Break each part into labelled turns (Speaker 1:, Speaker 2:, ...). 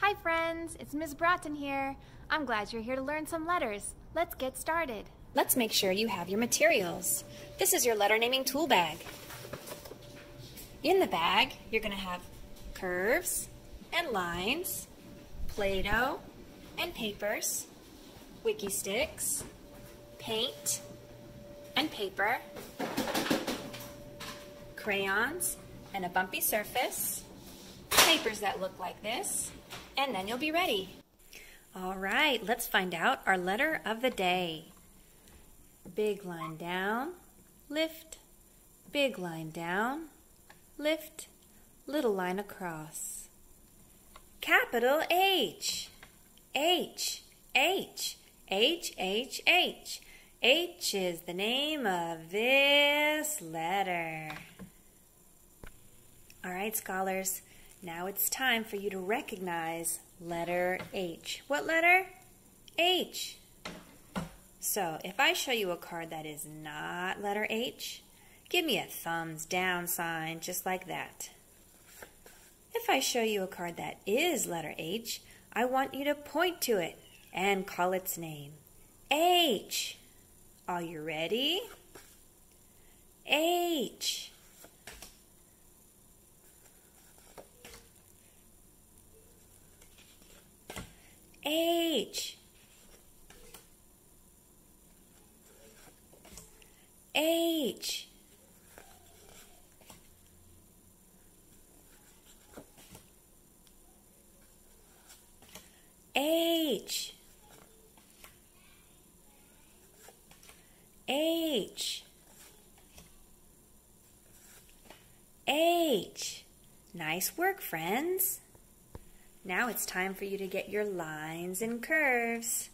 Speaker 1: Hi, friends. It's Ms. Broughton here. I'm glad you're here to learn some letters. Let's get started.
Speaker 2: Let's make sure you have your materials. This is your letter naming tool bag. In the bag, you're going to have curves and lines, Play-Doh and papers, Wikki Stix, paint and paper, crayons and a bumpy surface, papers that look like this, and then you'll be ready. All right, let's find out our letter of the day. Big line down, lift, big line down, lift, little line across. Capital H, H, H, H, H, H. H is the name of this letter. All right, scholars, now it's time for you to recognize letter H. What letter? H. So if I show you a card that is not letter H, give me a thumbs down sign just like that. If I show you a card that is letter H, I want you to point to it and call its name. H. Are you ready? H. H. H. H. H. H. Nice work, friends. Now it's time for you to get your lines and curves.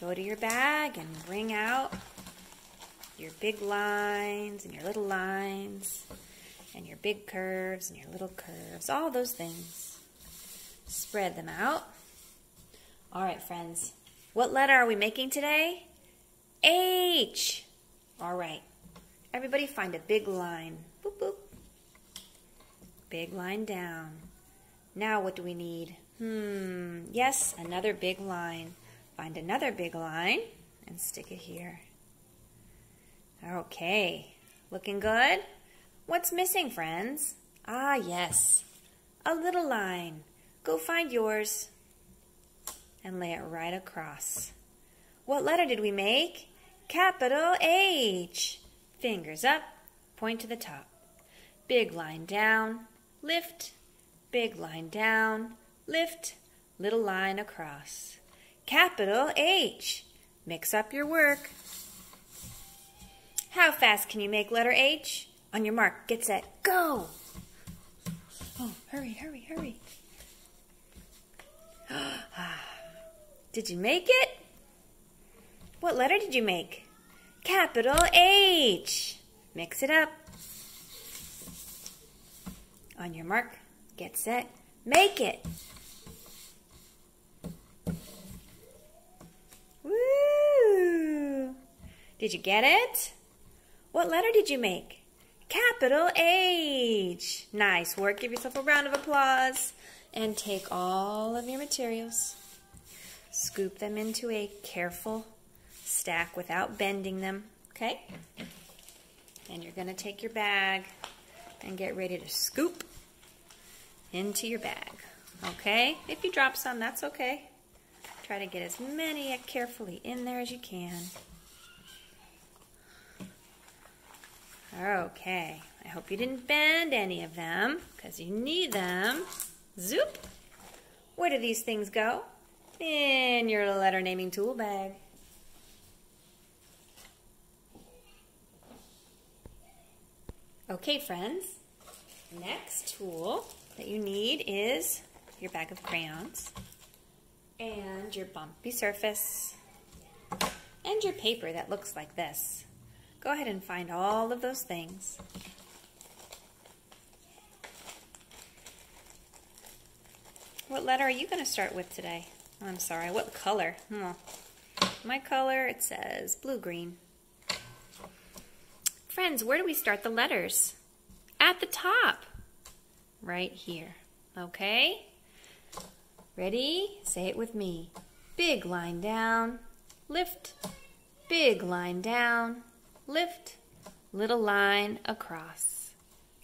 Speaker 2: Go to your bag and bring out your big lines and your little lines and your big curves and your little curves, all those things. Spread them out. All right, friends. What letter are we making today? H. All right. Everybody find a big line. Boop, boop. Big line down. Now what do we need? Hmm, yes, another big line. Find another big line and stick it here. Okay, looking good? What's missing, friends? Ah, yes, a little line. Go find yours and lay it right across. What letter did we make? Capital H. Fingers up, point to the top. Big line down, lift, big line down, lift, little line across. Capital H. Mix up your work. How fast can you make letter H? On your mark, get set, go! Oh, hurry, hurry, hurry. Ah, did you make it? What letter did you make? Capital H. Mix it up. On your mark, get set, make it. Woo! Did you get it? What letter did you make? Capital H. Nice work. Give yourself a round of applause. And take all of your materials. Scoop them into a careful stack without bending them. Okay? And you're going to take your bag and get ready to scoop into your bag. Okay? If you drop some, that's okay. Try to get as many carefully in there as you can. Okay, I hope you didn't bend any of them because you need them. Zoop! Where do these things go? In your letter naming tool bag. Okay, friends, next tool that you need is your bag of crayons and your bumpy surface and your paper that looks like this. Go ahead and find all of those things. What letter are you going to start with today? Oh, I'm sorry, what color? Hmm. My color, it says blue-green. Friends, where do we start the letters? At the top. Right here. Okay? Ready? Say it with me. Big line down, lift, big line down, lift, little line across.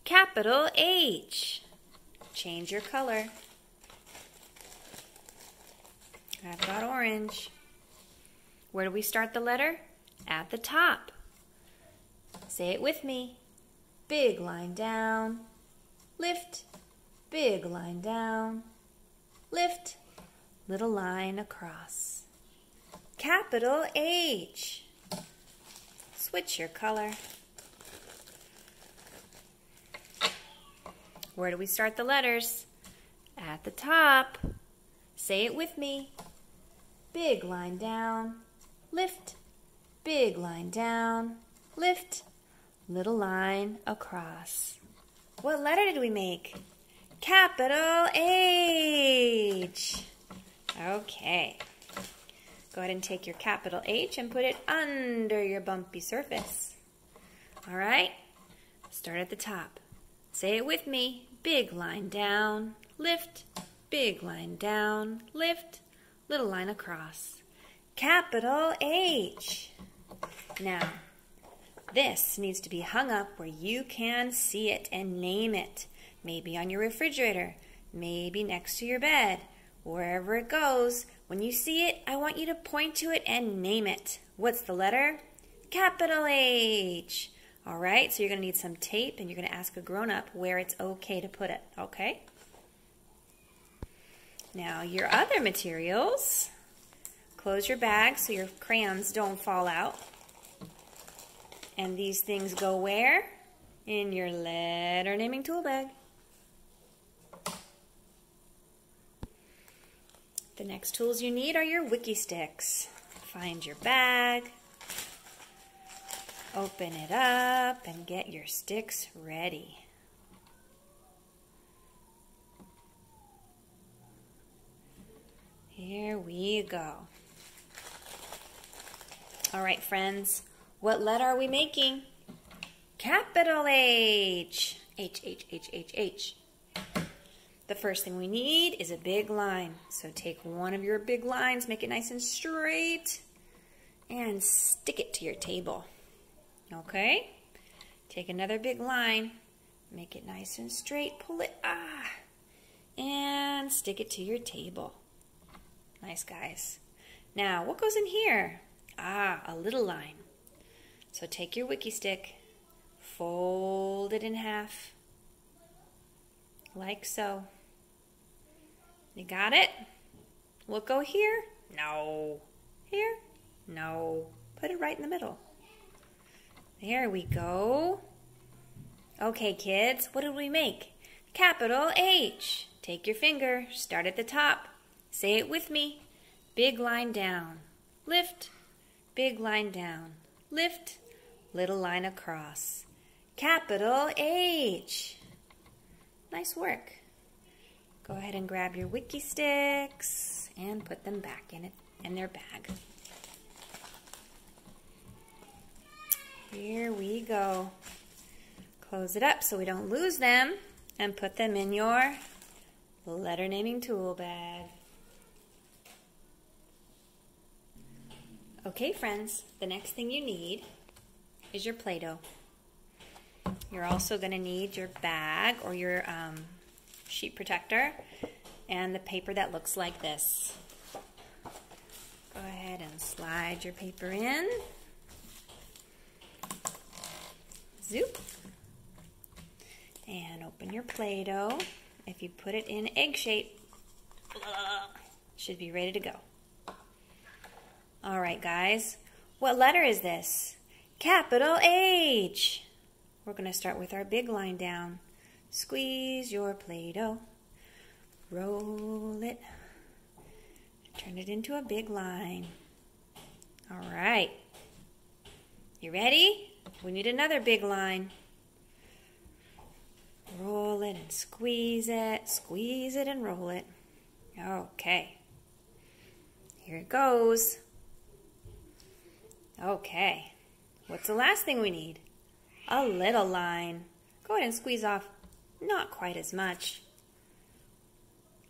Speaker 2: Capital H. Change your color. I've got orange. Where do we start the letter? At the top. Say it with me. Big line down, lift, big line down, lift, little line across. Capital H. Switch your color. Where do we start the letters? At the top. Say it with me. Big line down, lift, big line down, lift, little line across. What letter did we make? Capital H. Okay. Go ahead and take your capital H and put it under your bumpy surface. All right? Start at the top. Say it with me. Big line down, lift, big line down, lift, little line across. Capital H. Now, this needs to be hung up where you can see it and name it. Maybe on your refrigerator, maybe next to your bed, wherever it goes. When you see it, I want you to point to it and name it. What's the letter? Capital H. All right, so you're going to need some tape and you're going to ask a grown up where it's okay to put it, okay? Now, your other materials. Close your bag so your crayons don't fall out. And these things go where? In your letter naming tool bag. The next tools you need are your Wikki Stix. Find your bag, open it up, and get your sticks ready. Here we go. All right, friends, what letter are we making? Capital H. H, H, H, H, H. The first thing we need is a big line. So take one of your big lines, make it nice and straight, and stick it to your table. Okay? Take another big line, make it nice and straight, pull it, ah, and stick it to your table. Nice, guys. Now, what goes in here? Ah, a little line. So take your wiki stick, fold it in half, like so. You got it? What go here? No. Here? No. Put it right in the middle. There we go. Okay, kids, what did we make? Capital H. Take your finger, start at the top. Say it with me. Big line down. Lift. Big line down. Lift. Little line across. Capital H. Nice work. Go ahead and grab your Wikki Stix and put them back in it in their bag. Here we go. Close it up so we don't lose them and put them in your letter naming tool bag. Okay, friends, the next thing you need is your Play-Doh. You're also going to need your bag or your um, sheet protector and the paper that looks like this. Go ahead and slide your paper in. Zoop. And open your Play-Doh. If you put it in egg shape, should be ready to go. All right, guys. What letter is this? Capital H. We're going to start with our big line down. Squeeze your Play-Doh. Roll it. Turn it into a big line. All right. You ready? We need another big line. Roll it and squeeze it. Squeeze it and roll it. Okay. Here it goes. Okay. What's the last thing we need? A little line. Go ahead and squeeze off not quite as much.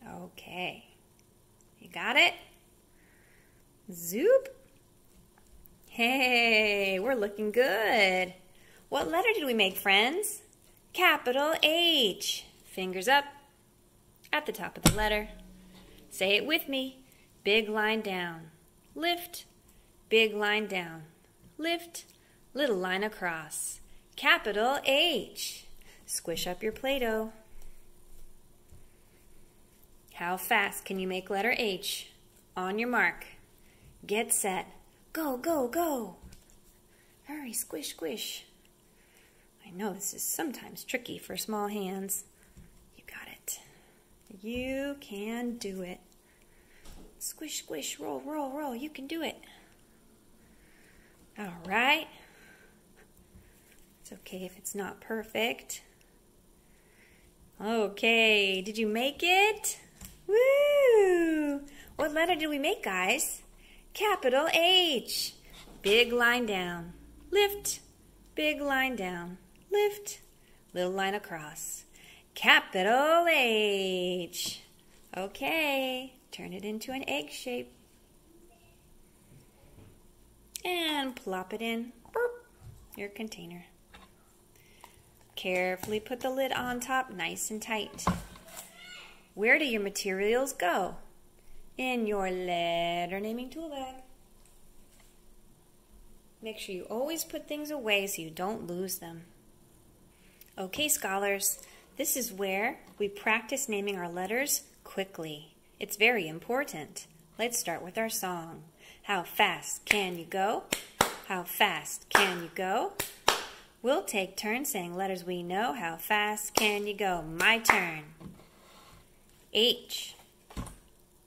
Speaker 2: Okay. You got it? Zoop. Hey, we're looking good. What letter did we make, friends? Capital H. Fingers up at the top of the letter. Say it with me. Big line down. Lift. Big line down. Lift. Little line across. Capital H. Squish up your Play Doh. How fast can you make letter H? On your mark. Get set. Go, go, go. Hurry, squish, squish. I know this is sometimes tricky for small hands. You got it. You can do it. Squish, squish, roll, roll, roll. You can do it. All right. It's okay if it's not perfect. Okay, did you make it? Woo! What letter did we make, guys? Capital H. Big line down. Lift. Big line down. Lift. Little line across. Capital H. Okay, turn it into an egg shape. And plop it in Burp. your container. Carefully put the lid on top nice and tight. Where do your materials go? In your letter naming tool bag. Make sure you always put things away so you don't lose them. Okay, scholars, this is where we practice naming our letters quickly. It's very important. Let's start with our song. How fast can you go? How fast can you go? We'll take turns saying letters we know. How fast can you go? My turn. H.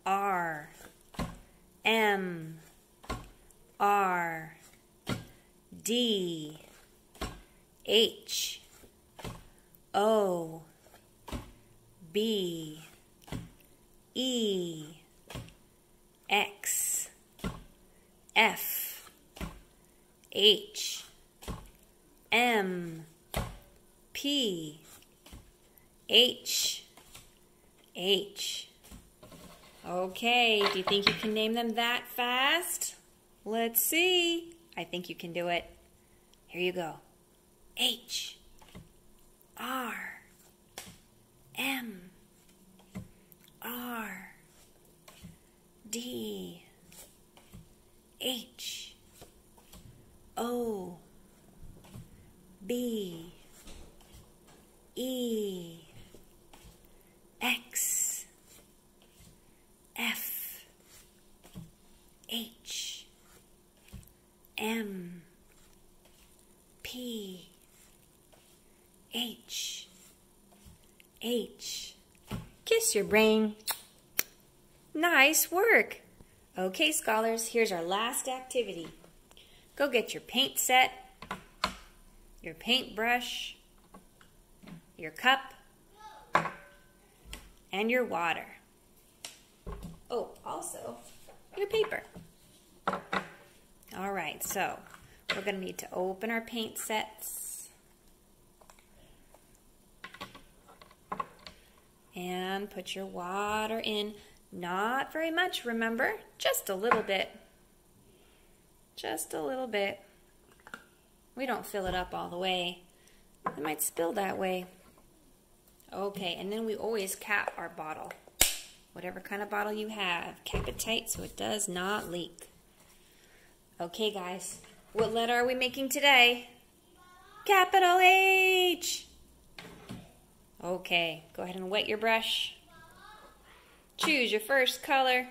Speaker 2: R. M. R. D. H. O. B. E. X. F H M P H H. Okay, do you think you can name them that fast? Let's see. I think you can do it. Here you go. H R M R D H O B E X F H M P H H Kiss your brain. Nice work. Okay, scholars, here's our last activity. Go get your paint set, your paintbrush, your cup, and your water. Oh, also your paper. All right, so we're going to need to open our paint sets. And put your water in. Not very much, remember? Just a little bit. Just a little bit. We don't fill it up all the way. It might spill that way. Okay, and then we always cap our bottle. Whatever kind of bottle you have, cap it tight so it does not leak. Okay, guys, what letter are we making today? Capital H! Okay, go ahead and wet your brush. Choose your first color.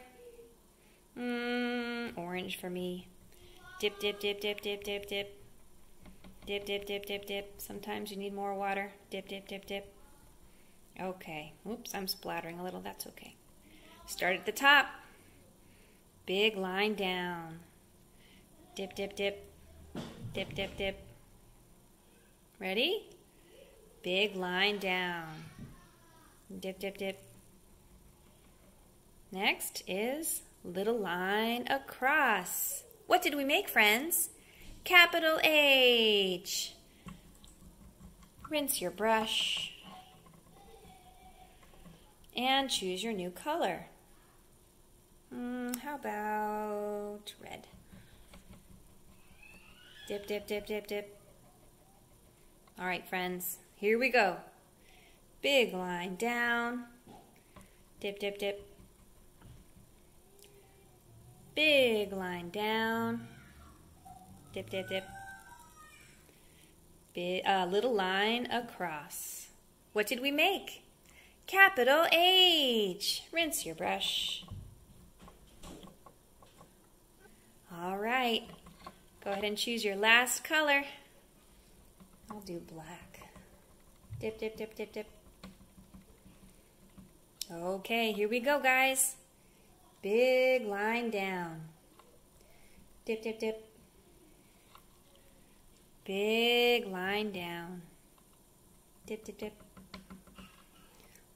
Speaker 2: Mmm, orange for me. Dip, dip, dip, dip, dip, dip, dip. Dip, dip, dip, dip, dip. Sometimes you need more water. Dip, dip, dip, dip. Okay. Oops, I'm splattering a little. That's okay. Start at the top. Big line down. Dip, dip, dip. Dip, dip, dip. Ready? Big line down. Dip, dip, dip. Next is little line across. What did we make, friends? Capital H. Rinse your brush and choose your new color. Mm, how about red? Dip, dip, dip, dip, dip. All right, friends, here we go. Big line down. Dip, dip, dip. Big line down. Dip, dip, dip. Big, uh, little line across. What did we make? Capital H. Rinse your brush. All right. Go ahead and choose your last color. I'll do black. Dip, dip, dip, dip, dip. Okay, here we go, guys. Big line down. Dip, dip, dip. Big line down. Dip, dip, dip.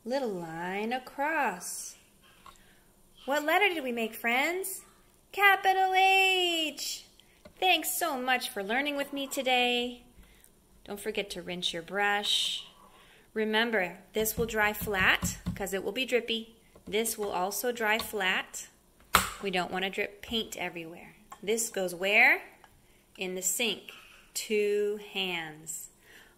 Speaker 2: Little line across. What letter did we make, friends? Capital H. Thanks so much for learning with me today. Don't forget to rinse your brush. Remember, this will dry flat because it will be drippy. This will also dry flat. We don't want to drip paint everywhere. This goes where? In the sink. Two hands.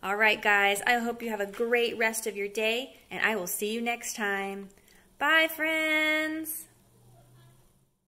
Speaker 2: All right, guys, I hope you have a great rest of your day, and I will see you next time. Bye, friends.